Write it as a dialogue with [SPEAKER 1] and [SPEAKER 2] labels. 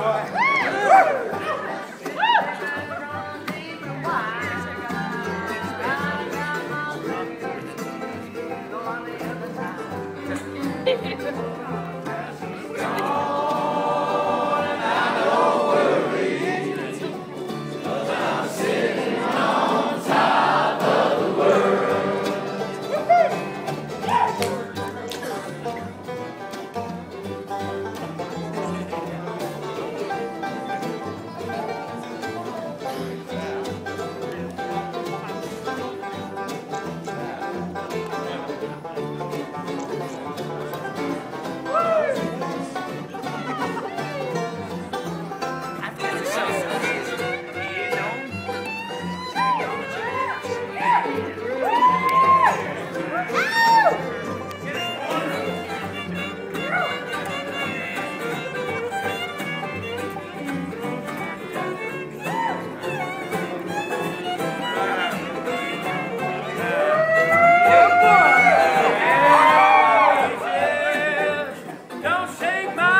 [SPEAKER 1] boy. Bye.